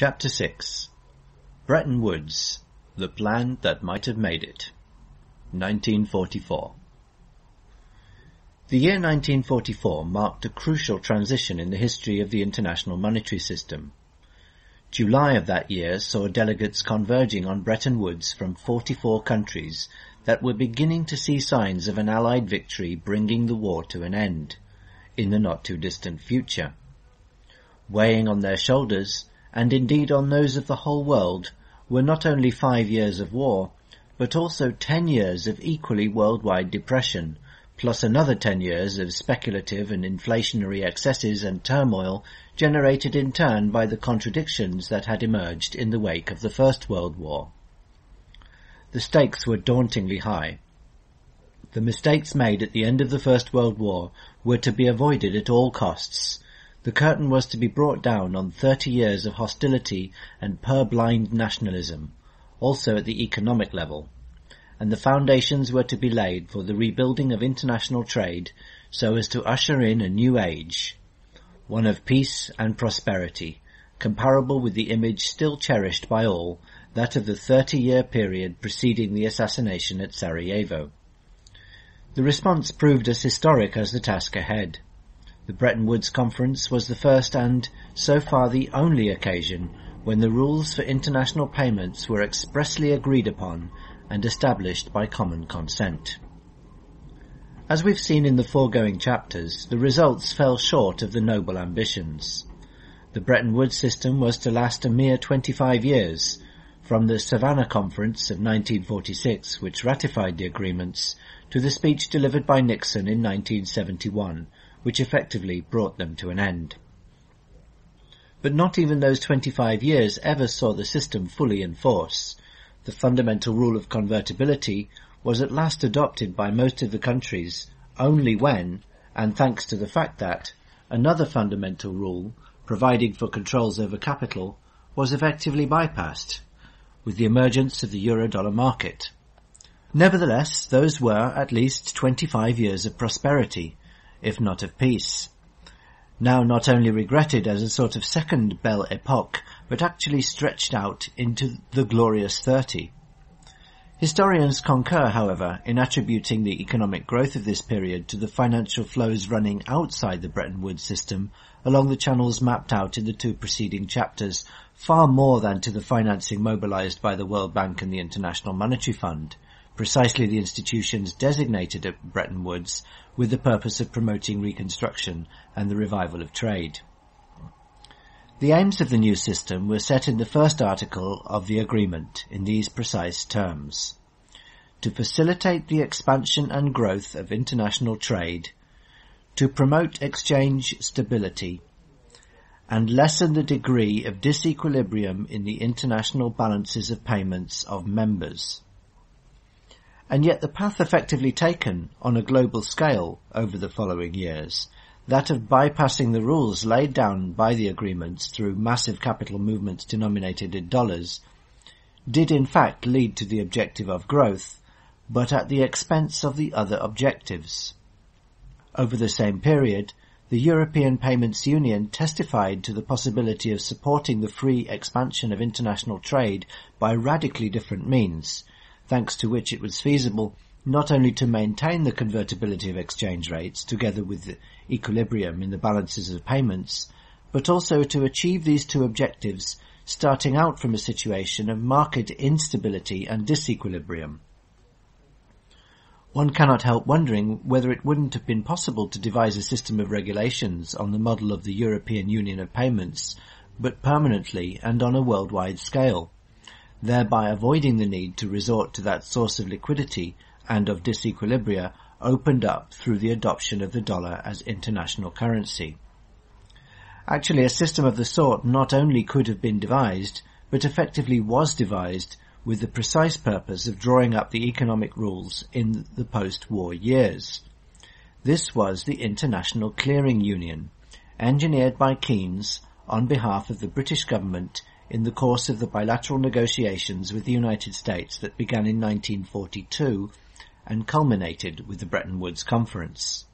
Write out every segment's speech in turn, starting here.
Chapter 6 Bretton Woods The Plan That Might Have Made It 1944 The year 1944 marked a crucial transition in the history of the international monetary system. July of that year saw delegates converging on Bretton Woods from 44 countries that were beginning to see signs of an Allied victory bringing the war to an end in the not too distant future. Weighing on their shoulders and indeed on those of the whole world, were not only five years of war, but also ten years of equally worldwide depression, plus another ten years of speculative and inflationary excesses and turmoil generated in turn by the contradictions that had emerged in the wake of the First World War. The stakes were dauntingly high. The mistakes made at the end of the First World War were to be avoided at all costs, the curtain was to be brought down on thirty years of hostility and purblind nationalism, also at the economic level, and the foundations were to be laid for the rebuilding of international trade so as to usher in a new age, one of peace and prosperity, comparable with the image still cherished by all, that of the thirty-year period preceding the assassination at Sarajevo. The response proved as historic as the task ahead. The Bretton Woods Conference was the first and, so far, the only occasion when the rules for international payments were expressly agreed upon and established by common consent. As we've seen in the foregoing chapters, the results fell short of the noble ambitions. The Bretton Woods system was to last a mere 25 years, from the Savannah Conference of 1946, which ratified the agreements, to the speech delivered by Nixon in 1971, which effectively brought them to an end. But not even those 25 years ever saw the system fully in force. The fundamental rule of convertibility was at last adopted by most of the countries only when, and thanks to the fact that, another fundamental rule, providing for controls over capital, was effectively bypassed, with the emergence of the euro-dollar market. Nevertheless, those were at least 25 years of prosperity, if not of peace. Now not only regretted as a sort of second Belle Epoque, but actually stretched out into the glorious thirty. Historians concur, however, in attributing the economic growth of this period to the financial flows running outside the Bretton Woods system along the channels mapped out in the two preceding chapters, far more than to the financing mobilized by the World Bank and the International Monetary Fund, precisely the institutions designated at Bretton Woods with the purpose of promoting reconstruction and the revival of trade. The aims of the new system were set in the first article of the agreement in these precise terms. To facilitate the expansion and growth of international trade, to promote exchange stability, and lessen the degree of disequilibrium in the international balances of payments of members and yet the path effectively taken on a global scale over the following years, that of bypassing the rules laid down by the agreements through massive capital movements denominated in dollars, did in fact lead to the objective of growth, but at the expense of the other objectives. Over the same period, the European Payments Union testified to the possibility of supporting the free expansion of international trade by radically different means, thanks to which it was feasible not only to maintain the convertibility of exchange rates together with the equilibrium in the balances of payments, but also to achieve these two objectives starting out from a situation of market instability and disequilibrium. One cannot help wondering whether it wouldn't have been possible to devise a system of regulations on the model of the European Union of Payments, but permanently and on a worldwide scale thereby avoiding the need to resort to that source of liquidity and of disequilibria opened up through the adoption of the dollar as international currency. Actually, a system of the sort not only could have been devised, but effectively was devised with the precise purpose of drawing up the economic rules in the post-war years. This was the International Clearing Union, engineered by Keynes on behalf of the British government in the course of the bilateral negotiations with the United States that began in 1942 and culminated with the Bretton Woods Conference.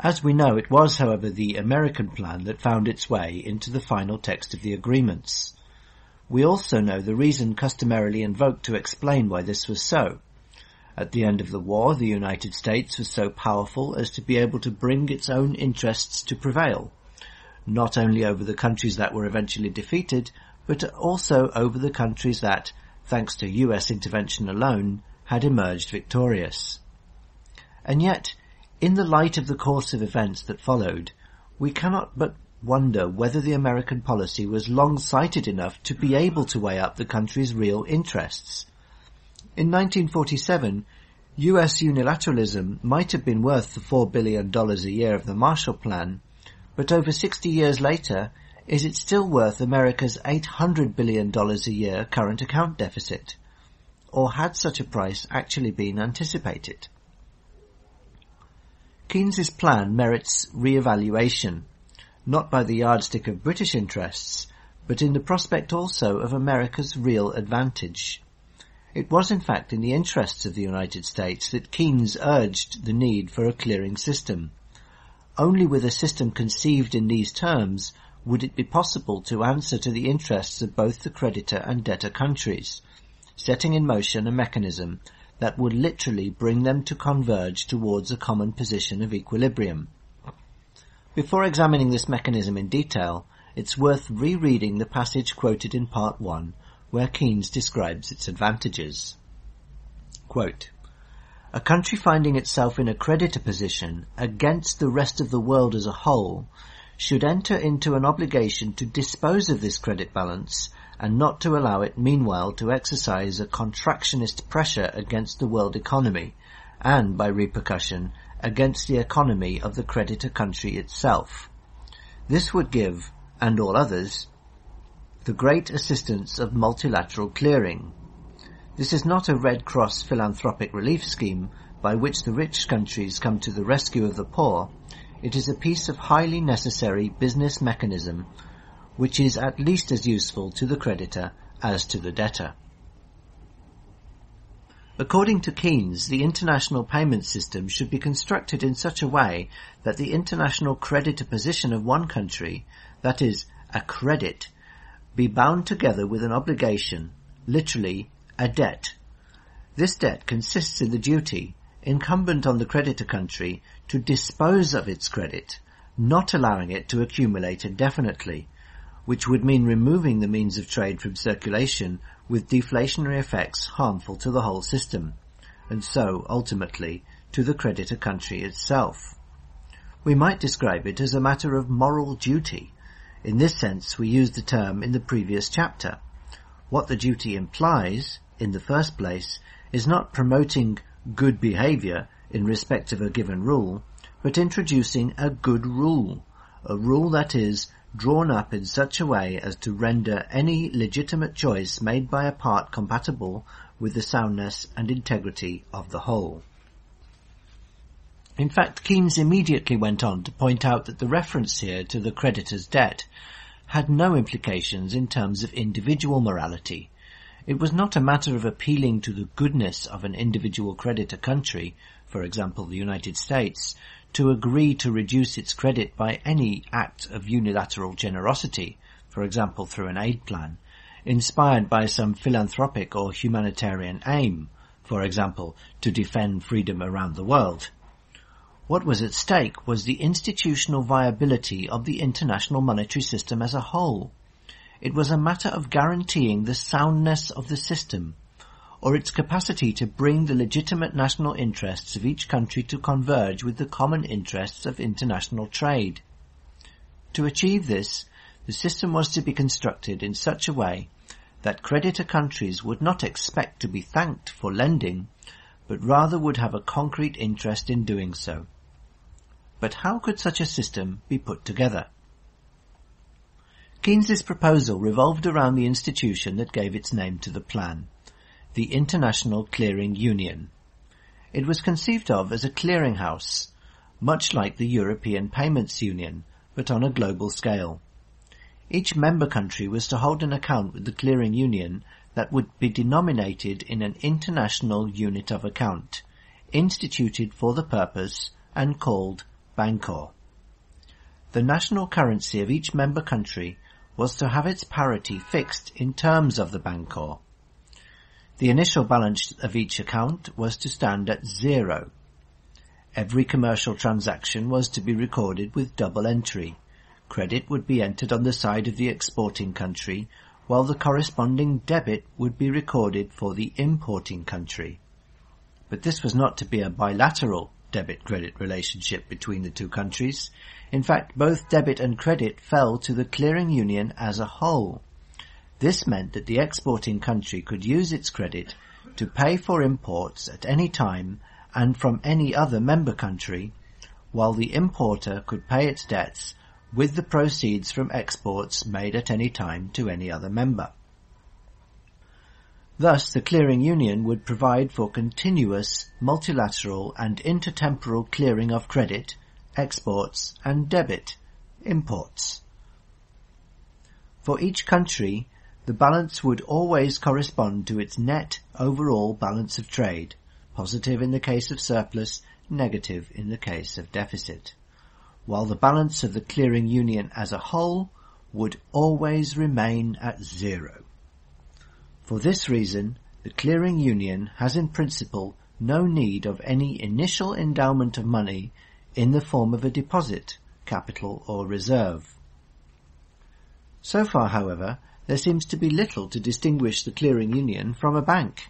As we know, it was, however, the American plan that found its way into the final text of the agreements. We also know the reason customarily invoked to explain why this was so. At the end of the war, the United States was so powerful as to be able to bring its own interests to prevail, not only over the countries that were eventually defeated, but also over the countries that, thanks to US intervention alone, had emerged victorious. And yet, in the light of the course of events that followed, we cannot but wonder whether the American policy was long-sighted enough to be able to weigh up the country's real interests. In 1947, US unilateralism might have been worth the $4 billion a year of the Marshall Plan, but over 60 years later, is it still worth America's $800 billion a year current account deficit? Or had such a price actually been anticipated? Keynes's plan merits re-evaluation, not by the yardstick of British interests, but in the prospect also of America's real advantage. It was in fact in the interests of the United States that Keynes urged the need for a clearing system. Only with a system conceived in these terms would it be possible to answer to the interests of both the creditor and debtor countries, setting in motion a mechanism that would literally bring them to converge towards a common position of equilibrium. Before examining this mechanism in detail, it's worth rereading the passage quoted in part 1 where Keynes describes its advantages. Quote, a country finding itself in a creditor position against the rest of the world as a whole should enter into an obligation to dispose of this credit balance and not to allow it meanwhile to exercise a contractionist pressure against the world economy and, by repercussion, against the economy of the creditor country itself. This would give, and all others, the great assistance of multilateral clearing. This is not a Red Cross philanthropic relief scheme by which the rich countries come to the rescue of the poor, it is a piece of highly necessary business mechanism which is at least as useful to the creditor as to the debtor. According to Keynes, the international payment system should be constructed in such a way that the international creditor position of one country, that is, a credit, be bound together with an obligation, literally, a debt. This debt consists in the duty, incumbent on the creditor country to dispose of its credit, not allowing it to accumulate indefinitely, which would mean removing the means of trade from circulation with deflationary effects harmful to the whole system, and so, ultimately, to the creditor country itself. We might describe it as a matter of moral duty. In this sense, we used the term in the previous chapter. What the duty implies, in the first place, is not promoting good behavior in respect of a given rule, but introducing a good rule, a rule that is drawn up in such a way as to render any legitimate choice made by a part compatible with the soundness and integrity of the whole. In fact, Keynes immediately went on to point out that the reference here to the creditor's debt had no implications in terms of individual morality, it was not a matter of appealing to the goodness of an individual creditor country, for example the United States, to agree to reduce its credit by any act of unilateral generosity, for example through an aid plan, inspired by some philanthropic or humanitarian aim, for example to defend freedom around the world. What was at stake was the institutional viability of the international monetary system as a whole. It was a matter of guaranteeing the soundness of the system, or its capacity to bring the legitimate national interests of each country to converge with the common interests of international trade. To achieve this, the system was to be constructed in such a way that creditor countries would not expect to be thanked for lending, but rather would have a concrete interest in doing so. But how could such a system be put together? Keynes's proposal revolved around the institution that gave its name to the plan, the International Clearing Union. It was conceived of as a clearinghouse, much like the European Payments Union, but on a global scale. Each member country was to hold an account with the clearing union that would be denominated in an international unit of account, instituted for the purpose and called Bancor. The national currency of each member country was to have its parity fixed in terms of the Bancor. The initial balance of each account was to stand at zero. Every commercial transaction was to be recorded with double entry. Credit would be entered on the side of the exporting country, while the corresponding debit would be recorded for the importing country. But this was not to be a bilateral debit-credit relationship between the two countries. In fact, both debit and credit fell to the clearing union as a whole. This meant that the exporting country could use its credit to pay for imports at any time and from any other member country, while the importer could pay its debts with the proceeds from exports made at any time to any other member. Thus, the clearing union would provide for continuous multilateral and intertemporal clearing of credit, exports, and debit, imports. For each country, the balance would always correspond to its net overall balance of trade, positive in the case of surplus, negative in the case of deficit, while the balance of the clearing union as a whole would always remain at zero. For this reason, the clearing union has in principle no need of any initial endowment of money in the form of a deposit, capital or reserve. So far, however, there seems to be little to distinguish the clearing union from a bank.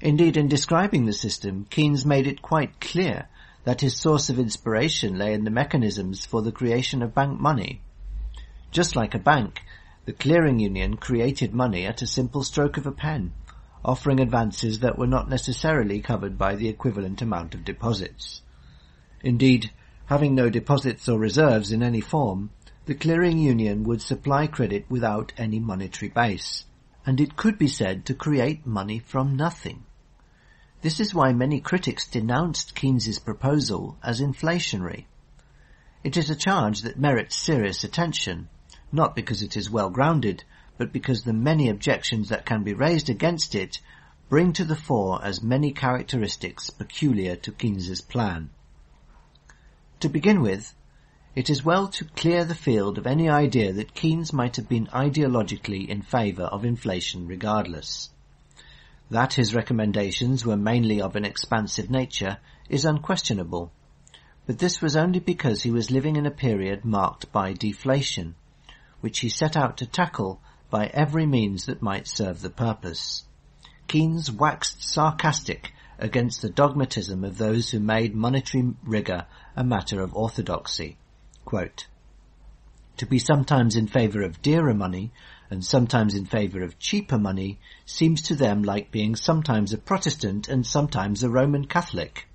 Indeed, in describing the system, Keynes made it quite clear that his source of inspiration lay in the mechanisms for the creation of bank money. Just like a bank, the clearing union created money at a simple stroke of a pen, offering advances that were not necessarily covered by the equivalent amount of deposits. Indeed, having no deposits or reserves in any form, the clearing union would supply credit without any monetary base and it could be said to create money from nothing. This is why many critics denounced Keynes's proposal as inflationary. It is a charge that merits serious attention, not because it is well grounded, but because the many objections that can be raised against it bring to the fore as many characteristics peculiar to Keynes's plan. To begin with, it is well to clear the field of any idea that Keynes might have been ideologically in favour of inflation regardless. That his recommendations were mainly of an expansive nature is unquestionable, but this was only because he was living in a period marked by deflation, which he set out to tackle by every means that might serve the purpose. Keynes waxed sarcastic against the dogmatism of those who made monetary rigour a matter of orthodoxy. Quote, to be sometimes in favour of dearer money and sometimes in favour of cheaper money seems to them like being sometimes a Protestant and sometimes a Roman Catholic.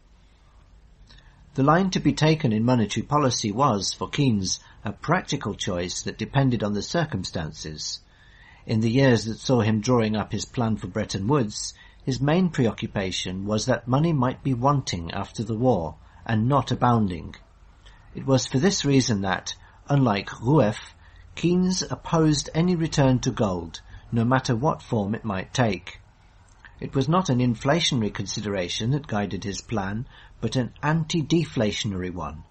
The line to be taken in monetary policy was, for Keynes, a practical choice that depended on the circumstances. In the years that saw him drawing up his plan for Bretton Woods, his main preoccupation was that money might be wanting after the war and not abounding. It was for this reason that, unlike Rueff, Keynes opposed any return to gold, no matter what form it might take. It was not an inflationary consideration that guided his plan, but an anti-deflationary one,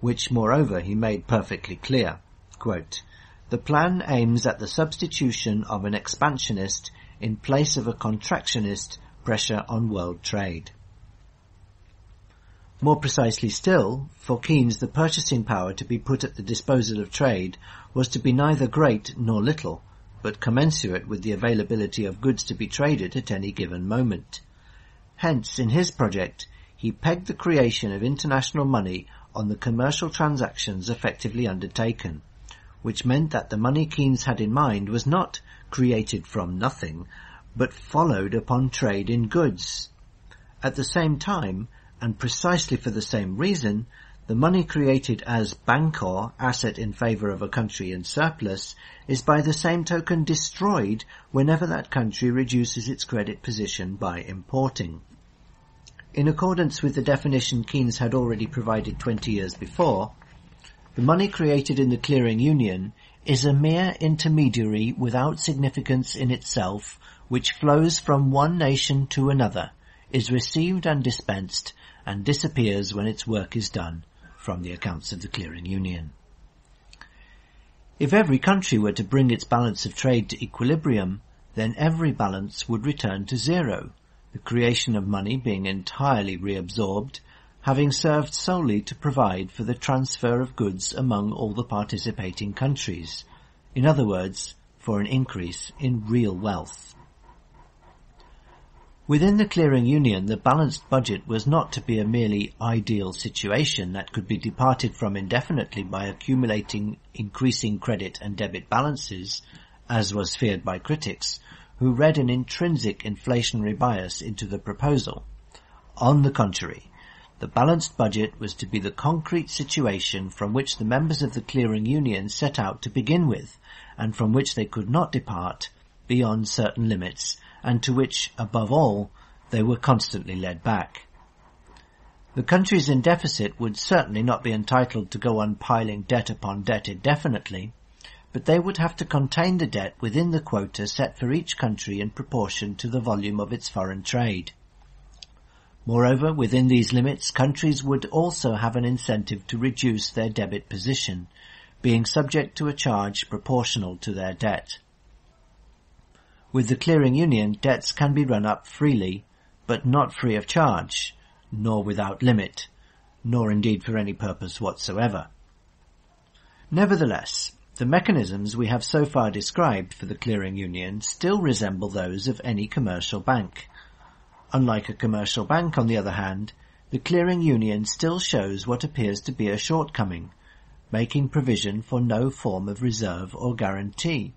which moreover he made perfectly clear. Quote, the plan aims at the substitution of an expansionist in place of a contractionist pressure on world trade. More precisely still, for Keynes the purchasing power to be put at the disposal of trade was to be neither great nor little, but commensurate with the availability of goods to be traded at any given moment. Hence, in his project, he pegged the creation of international money on the commercial transactions effectively undertaken, which meant that the money Keynes had in mind was not created from nothing, but followed upon trade in goods. At the same time, and precisely for the same reason, the money created as bancor, asset in favour of a country in surplus, is by the same token destroyed whenever that country reduces its credit position by importing. In accordance with the definition Keynes had already provided 20 years before, the money created in the clearing union is a mere intermediary without significance in itself which flows from one nation to another, is received and dispensed, and disappears when its work is done, from the accounts of the clearing union. If every country were to bring its balance of trade to equilibrium, then every balance would return to zero, the creation of money being entirely reabsorbed, having served solely to provide for the transfer of goods among all the participating countries. In other words, for an increase in real wealth. Within the clearing union, the balanced budget was not to be a merely ideal situation that could be departed from indefinitely by accumulating increasing credit and debit balances, as was feared by critics, who read an intrinsic inflationary bias into the proposal. On the contrary, the balanced budget was to be the concrete situation from which the members of the clearing union set out to begin with, and from which they could not depart beyond certain limits, and to which, above all, they were constantly led back. The countries in deficit would certainly not be entitled to go on piling debt upon debt indefinitely, but they would have to contain the debt within the quota set for each country in proportion to the volume of its foreign trade. Moreover, within these limits, countries would also have an incentive to reduce their debit position, being subject to a charge proportional to their debt. With the clearing union, debts can be run up freely, but not free of charge, nor without limit, nor indeed for any purpose whatsoever. Nevertheless, the mechanisms we have so far described for the clearing union still resemble those of any commercial bank. Unlike a commercial bank, on the other hand, the clearing union still shows what appears to be a shortcoming, making provision for no form of reserve or guarantee.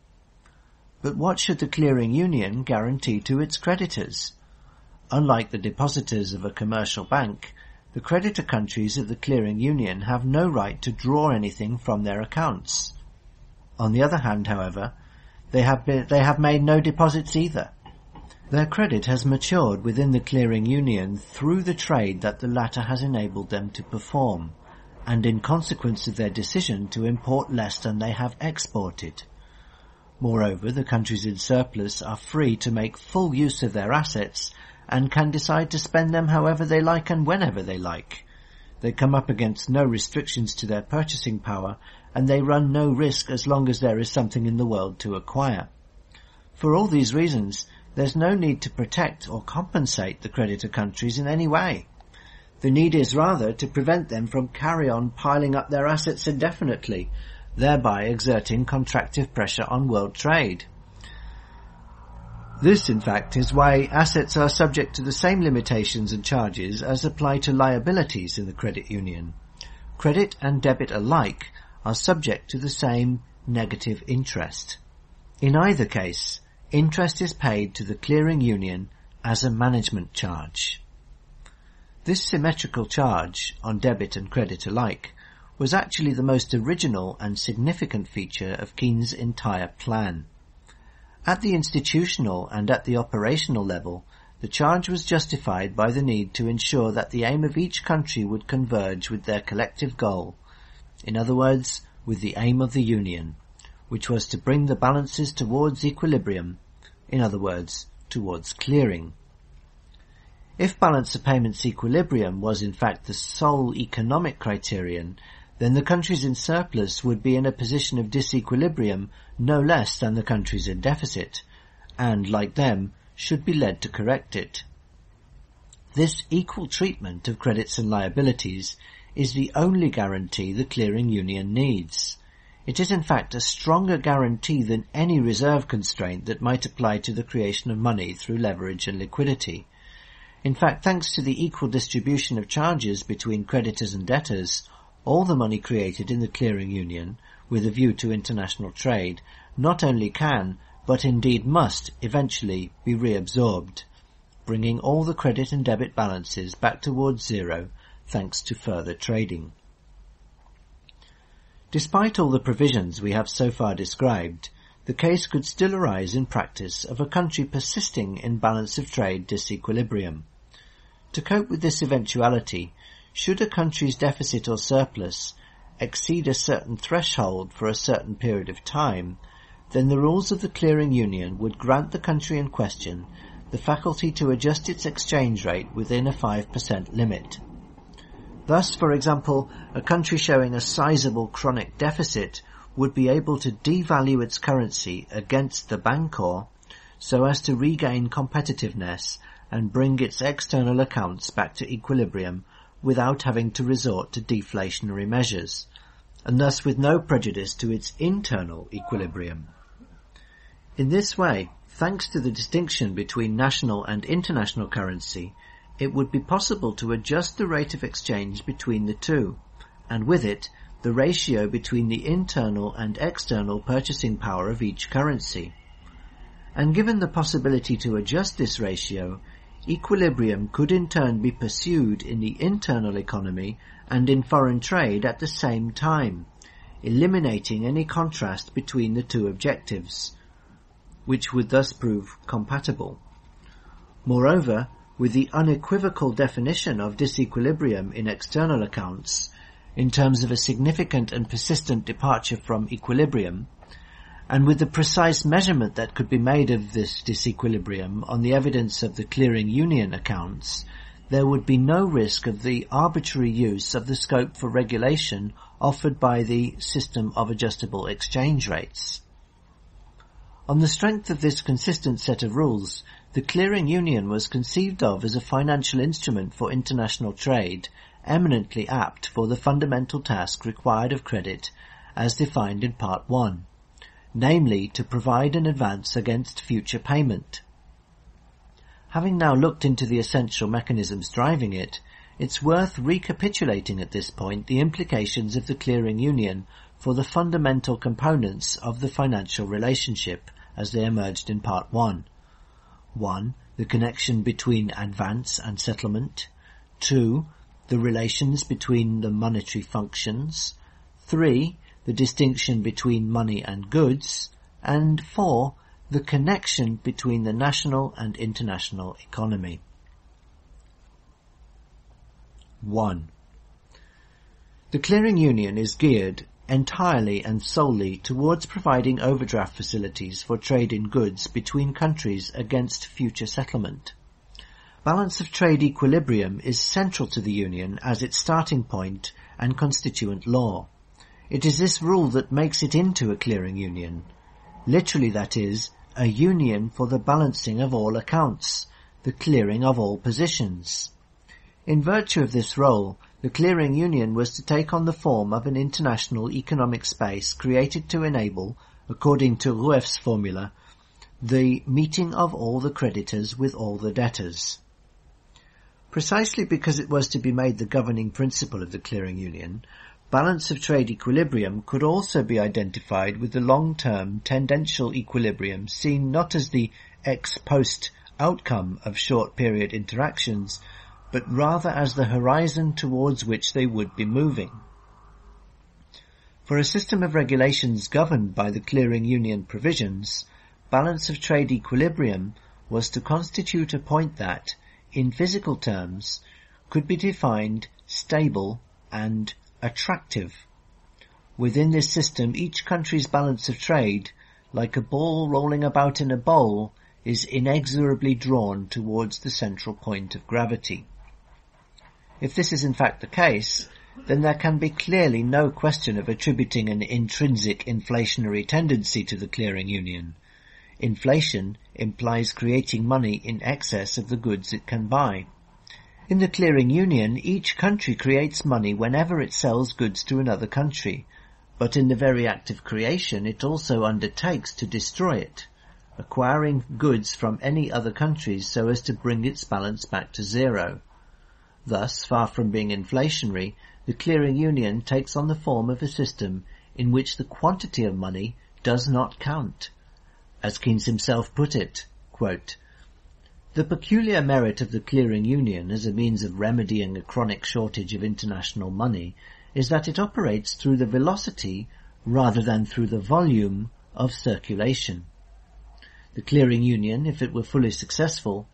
But what should the clearing union guarantee to its creditors? Unlike the depositors of a commercial bank, the creditor countries of the clearing union have no right to draw anything from their accounts. On the other hand, however, they have, they have made no deposits either. Their credit has matured within the clearing union through the trade that the latter has enabled them to perform, and in consequence of their decision to import less than they have exported. Moreover, the countries in surplus are free to make full use of their assets and can decide to spend them however they like and whenever they like. They come up against no restrictions to their purchasing power and they run no risk as long as there is something in the world to acquire. For all these reasons, there's no need to protect or compensate the creditor countries in any way. The need is rather to prevent them from carry on piling up their assets indefinitely, thereby exerting contractive pressure on world trade. This, in fact, is why assets are subject to the same limitations and charges as apply to liabilities in the credit union. Credit and debit alike are subject to the same negative interest. In either case, interest is paid to the clearing union as a management charge. This symmetrical charge on debit and credit alike was actually the most original and significant feature of Keynes' entire plan. At the institutional and at the operational level, the charge was justified by the need to ensure that the aim of each country would converge with their collective goal, in other words, with the aim of the Union, which was to bring the balances towards equilibrium, in other words, towards clearing. If balance of payments equilibrium was in fact the sole economic criterion, then the countries in surplus would be in a position of disequilibrium no less than the countries in deficit, and, like them, should be led to correct it. This equal treatment of credits and liabilities is the only guarantee the clearing union needs. It is in fact a stronger guarantee than any reserve constraint that might apply to the creation of money through leverage and liquidity. In fact, thanks to the equal distribution of charges between creditors and debtors, all the money created in the clearing union, with a view to international trade, not only can, but indeed must, eventually be reabsorbed, bringing all the credit and debit balances back towards zero thanks to further trading. Despite all the provisions we have so far described, the case could still arise in practice of a country persisting in balance of trade disequilibrium. To cope with this eventuality, should a country's deficit or surplus exceed a certain threshold for a certain period of time, then the rules of the clearing union would grant the country in question the faculty to adjust its exchange rate within a 5% limit. Thus, for example, a country showing a sizable chronic deficit would be able to devalue its currency against the Bancor so as to regain competitiveness and bring its external accounts back to equilibrium without having to resort to deflationary measures, and thus with no prejudice to its internal equilibrium. In this way, thanks to the distinction between national and international currency, it would be possible to adjust the rate of exchange between the two, and with it, the ratio between the internal and external purchasing power of each currency. And given the possibility to adjust this ratio, equilibrium could in turn be pursued in the internal economy and in foreign trade at the same time, eliminating any contrast between the two objectives, which would thus prove compatible. Moreover, with the unequivocal definition of disequilibrium in external accounts, in terms of a significant and persistent departure from equilibrium, and with the precise measurement that could be made of this disequilibrium on the evidence of the clearing union accounts, there would be no risk of the arbitrary use of the scope for regulation offered by the system of adjustable exchange rates. On the strength of this consistent set of rules, the clearing union was conceived of as a financial instrument for international trade, eminently apt for the fundamental task required of credit as defined in Part 1, namely to provide an advance against future payment. Having now looked into the essential mechanisms driving it, it's worth recapitulating at this point the implications of the clearing union for the fundamental components of the financial relationship as they emerged in Part 1. 1. The connection between advance and settlement. 2. The relations between the monetary functions. 3. The distinction between money and goods. And 4. The connection between the national and international economy. 1. The clearing union is geared entirely and solely towards providing overdraft facilities for trade in goods between countries against future settlement. Balance of trade equilibrium is central to the Union as its starting point and constituent law. It is this rule that makes it into a clearing union. Literally that is, a union for the balancing of all accounts, the clearing of all positions. In virtue of this role, the clearing union was to take on the form of an international economic space created to enable, according to Rueff's formula, the meeting of all the creditors with all the debtors. Precisely because it was to be made the governing principle of the clearing union, balance of trade equilibrium could also be identified with the long-term tendential equilibrium seen not as the ex post outcome of short period interactions, but rather as the horizon towards which they would be moving. For a system of regulations governed by the clearing union provisions, balance of trade equilibrium was to constitute a point that, in physical terms, could be defined stable and attractive. Within this system, each country's balance of trade, like a ball rolling about in a bowl, is inexorably drawn towards the central point of gravity. If this is in fact the case, then there can be clearly no question of attributing an intrinsic inflationary tendency to the clearing union. Inflation implies creating money in excess of the goods it can buy. In the clearing union, each country creates money whenever it sells goods to another country, but in the very act of creation it also undertakes to destroy it, acquiring goods from any other countries so as to bring its balance back to zero. Thus, far from being inflationary, the clearing union takes on the form of a system in which the quantity of money does not count. As Keynes himself put it, quote, the peculiar merit of the clearing union as a means of remedying a chronic shortage of international money is that it operates through the velocity rather than through the volume of circulation. The clearing union, if it were fully successful,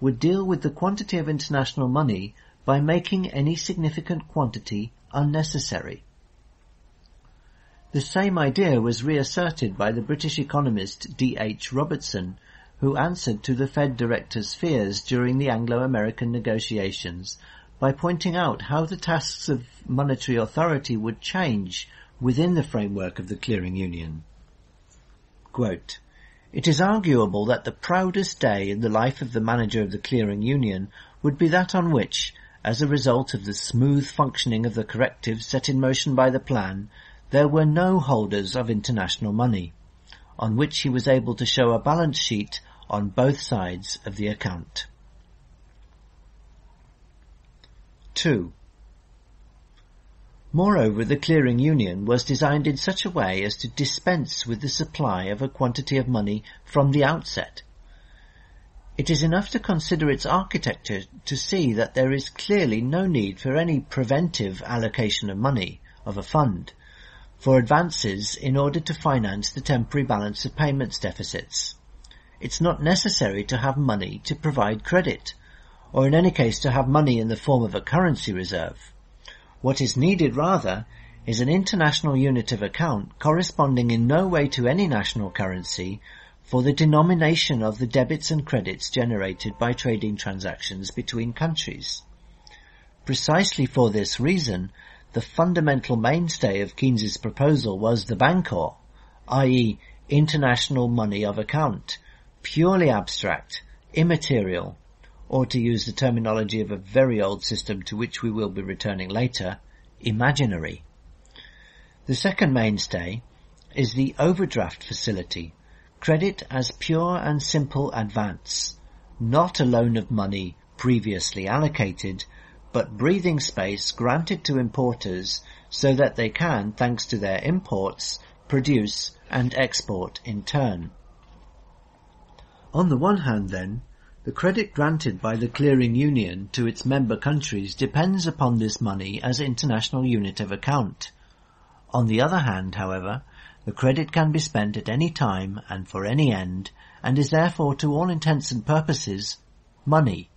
would deal with the quantity of international money by making any significant quantity unnecessary. The same idea was reasserted by the British economist D. H. Robertson, who answered to the Fed director's fears during the Anglo-American negotiations by pointing out how the tasks of monetary authority would change within the framework of the clearing union. Quote, it is arguable that the proudest day in the life of the manager of the clearing union would be that on which, as a result of the smooth functioning of the correctives set in motion by the plan, there were no holders of international money, on which he was able to show a balance sheet on both sides of the account. 2. Moreover, the clearing union was designed in such a way as to dispense with the supply of a quantity of money from the outset. It is enough to consider its architecture to see that there is clearly no need for any preventive allocation of money, of a fund, for advances in order to finance the temporary balance of payments deficits. It's not necessary to have money to provide credit, or in any case to have money in the form of a currency reserve. What is needed rather is an international unit of account corresponding in no way to any national currency for the denomination of the debits and credits generated by trading transactions between countries. Precisely for this reason, the fundamental mainstay of Keynes's proposal was the Bancor, i.e. international money of account, purely abstract, immaterial, or to use the terminology of a very old system to which we will be returning later, imaginary. The second mainstay is the overdraft facility, credit as pure and simple advance, not a loan of money previously allocated, but breathing space granted to importers so that they can, thanks to their imports, produce and export in turn. On the one hand then, the credit granted by the clearing union to its member countries depends upon this money as international unit of account. On the other hand, however, the credit can be spent at any time and for any end, and is therefore to all intents and purposes money,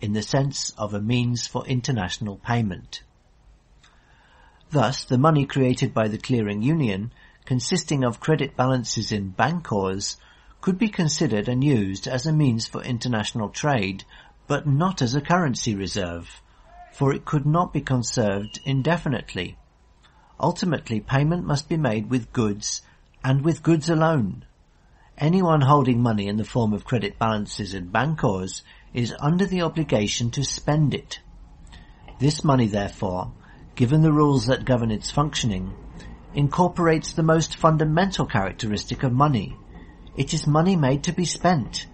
in the sense of a means for international payment. Thus, the money created by the clearing union, consisting of credit balances in bancors, could be considered and used as a means for international trade, but not as a currency reserve, for it could not be conserved indefinitely. Ultimately, payment must be made with goods, and with goods alone. Anyone holding money in the form of credit balances in bancors is under the obligation to spend it. This money, therefore, given the rules that govern its functioning, incorporates the most fundamental characteristic of money, it is money made to be spent,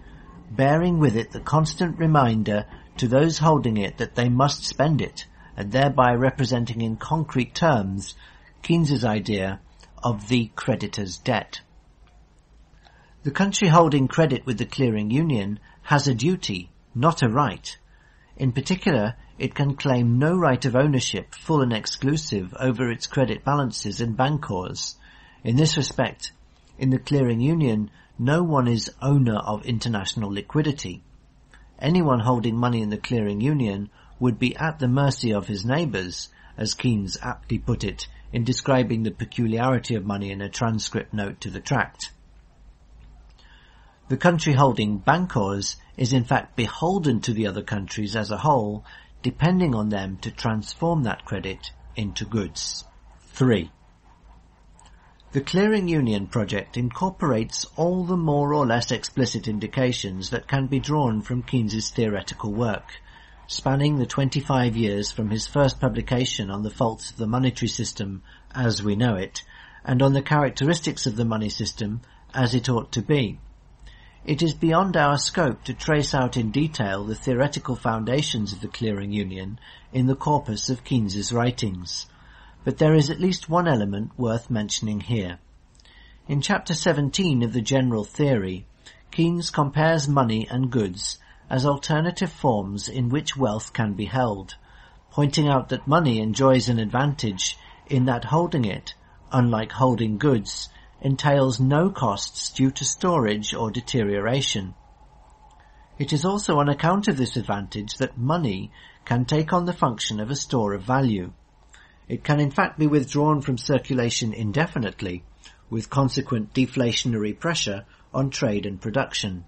bearing with it the constant reminder to those holding it that they must spend it, and thereby representing in concrete terms Keynes's idea of the creditor's debt. The country holding credit with the clearing union has a duty, not a right. In particular, it can claim no right of ownership, full and exclusive, over its credit balances and bancors. In this respect, in the clearing union, no one is owner of international liquidity. Anyone holding money in the clearing union would be at the mercy of his neighbours, as Keynes aptly put it in describing the peculiarity of money in a transcript note to the tract. The country holding bancors is in fact beholden to the other countries as a whole, depending on them to transform that credit into goods. 3. The Clearing Union project incorporates all the more or less explicit indications that can be drawn from Keynes's theoretical work, spanning the 25 years from his first publication on the faults of the monetary system as we know it, and on the characteristics of the money system as it ought to be. It is beyond our scope to trace out in detail the theoretical foundations of the Clearing Union in the corpus of Keynes's writings but there is at least one element worth mentioning here. In chapter 17 of the general theory, Keynes compares money and goods as alternative forms in which wealth can be held, pointing out that money enjoys an advantage in that holding it, unlike holding goods, entails no costs due to storage or deterioration. It is also on account of this advantage that money can take on the function of a store of value. It can in fact be withdrawn from circulation indefinitely, with consequent deflationary pressure on trade and production.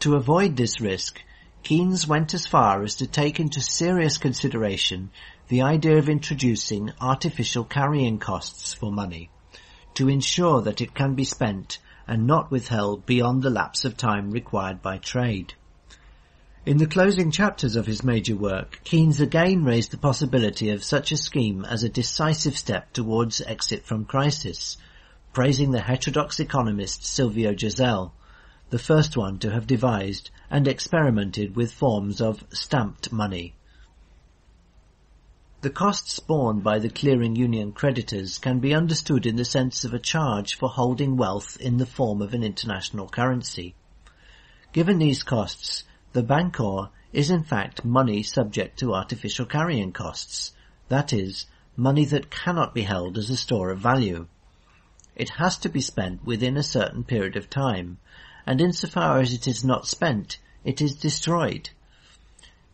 To avoid this risk, Keynes went as far as to take into serious consideration the idea of introducing artificial carrying costs for money to ensure that it can be spent and not withheld beyond the lapse of time required by trade. In the closing chapters of his major work, Keynes again raised the possibility of such a scheme as a decisive step towards exit from crisis, praising the heterodox economist Silvio Gesell, the first one to have devised and experimented with forms of stamped money. The costs borne by the clearing union creditors can be understood in the sense of a charge for holding wealth in the form of an international currency. Given these costs, the bancor is in fact money subject to artificial carrying costs, that is, money that cannot be held as a store of value. It has to be spent within a certain period of time, and insofar as it is not spent, it is destroyed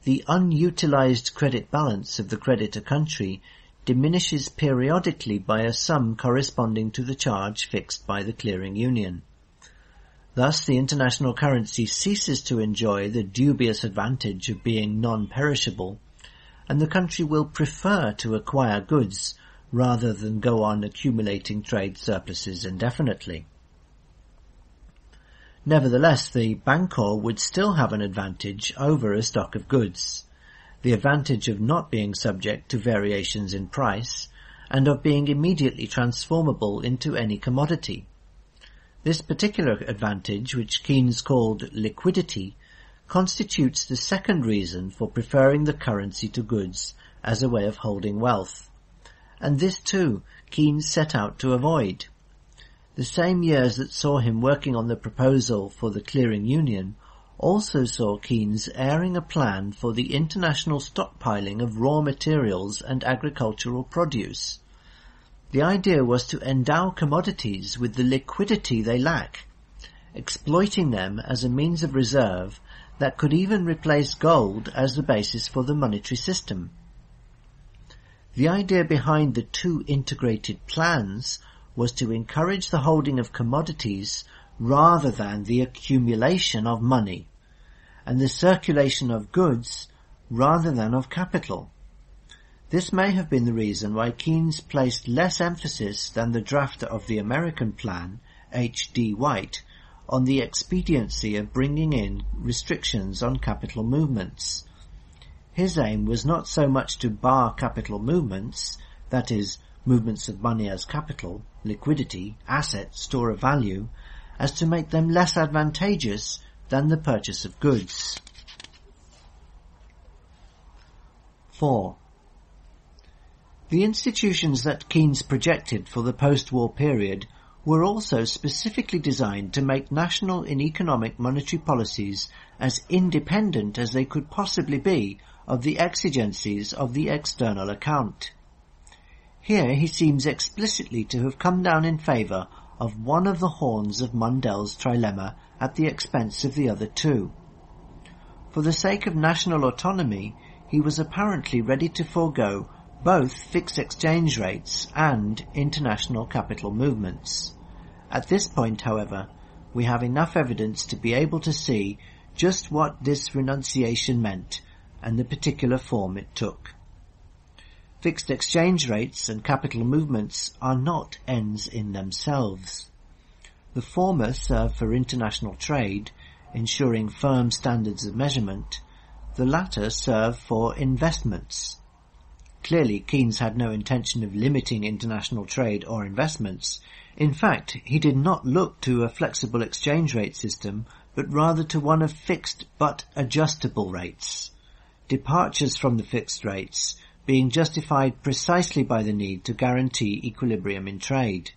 the unutilized credit balance of the creditor country diminishes periodically by a sum corresponding to the charge fixed by the clearing union. Thus the international currency ceases to enjoy the dubious advantage of being non-perishable, and the country will prefer to acquire goods rather than go on accumulating trade surpluses indefinitely. Nevertheless, the bancor would still have an advantage over a stock of goods. The advantage of not being subject to variations in price and of being immediately transformable into any commodity. This particular advantage, which Keynes called liquidity, constitutes the second reason for preferring the currency to goods as a way of holding wealth. And this too Keynes set out to avoid. The same years that saw him working on the proposal for the clearing union also saw Keynes airing a plan for the international stockpiling of raw materials and agricultural produce. The idea was to endow commodities with the liquidity they lack, exploiting them as a means of reserve that could even replace gold as the basis for the monetary system. The idea behind the two integrated plans was to encourage the holding of commodities rather than the accumulation of money, and the circulation of goods rather than of capital. This may have been the reason why Keynes placed less emphasis than the drafter of the American plan, H. D. White, on the expediency of bringing in restrictions on capital movements. His aim was not so much to bar capital movements, that is, movements of money as capital, liquidity, asset, store of value, as to make them less advantageous than the purchase of goods. 4. The institutions that Keynes projected for the post-war period were also specifically designed to make national and economic monetary policies as independent as they could possibly be of the exigencies of the external account. Here he seems explicitly to have come down in favour of one of the horns of Mundell's trilemma at the expense of the other two. For the sake of national autonomy, he was apparently ready to forego both fixed exchange rates and international capital movements. At this point, however, we have enough evidence to be able to see just what this renunciation meant and the particular form it took. Fixed exchange rates and capital movements are not ends in themselves. The former serve for international trade, ensuring firm standards of measurement. The latter serve for investments. Clearly, Keynes had no intention of limiting international trade or investments. In fact, he did not look to a flexible exchange rate system, but rather to one of fixed but adjustable rates. Departures from the fixed rates being justified precisely by the need to guarantee equilibrium in trade.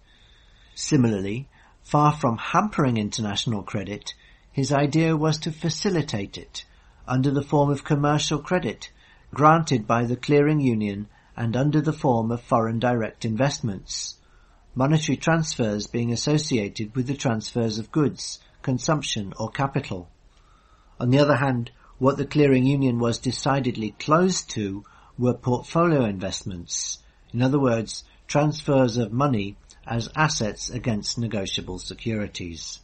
Similarly, far from hampering international credit, his idea was to facilitate it under the form of commercial credit granted by the clearing union and under the form of foreign direct investments, monetary transfers being associated with the transfers of goods, consumption or capital. On the other hand, what the clearing union was decidedly closed to were portfolio investments, in other words, transfers of money as assets against negotiable securities.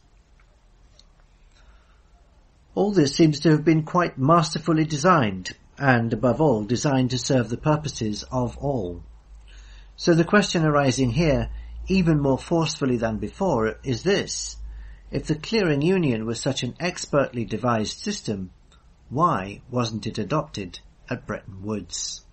All this seems to have been quite masterfully designed, and above all designed to serve the purposes of all. So the question arising here, even more forcefully than before, is this. If the clearing union was such an expertly devised system, why wasn't it adopted at Bretton Woods?